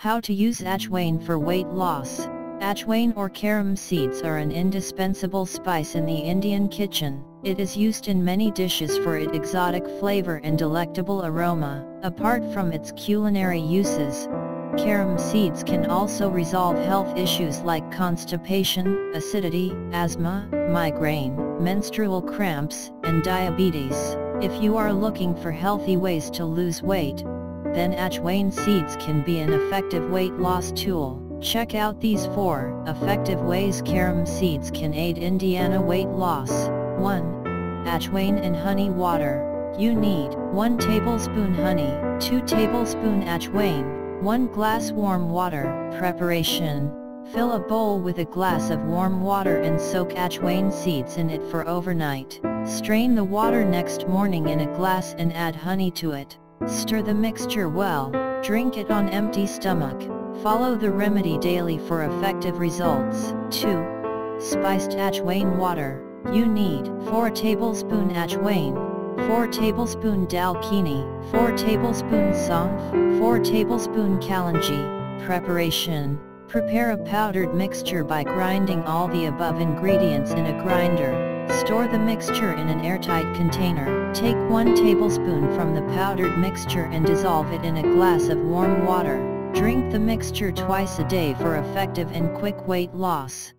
How to use ajwain for weight loss. Ajwain or carom seeds are an indispensable spice in the Indian kitchen. It is used in many dishes for its exotic flavor and delectable aroma. Apart from its culinary uses, carom seeds can also resolve health issues like constipation, acidity, asthma, migraine, menstrual cramps, and diabetes. If you are looking for healthy ways to lose weight, then ajwain seeds can be an effective weight loss tool. Check out these 4 effective ways carom seeds can aid Indiana weight loss. 1. Ajwain and honey water. You need 1 tablespoon honey, 2 tablespoon ajwain, 1 glass warm water. Preparation Fill a bowl with a glass of warm water and soak ajwain seeds in it for overnight. Strain the water next morning in a glass and add honey to it. Stir the mixture well, drink it on empty stomach. Follow the remedy daily for effective results. 2. Spiced ajwain water. You need 4 tablespoon ajwain, 4 tablespoon dalchini, 4 tablespoon saunf, 4 tablespoon kalonji. Preparation. Prepare a powdered mixture by grinding all the above ingredients in a grinder. Store the mixture in an airtight container. Take 1 tablespoon from the powdered mixture and dissolve it in a glass of warm water. Drink the mixture twice a day for effective and quick weight loss.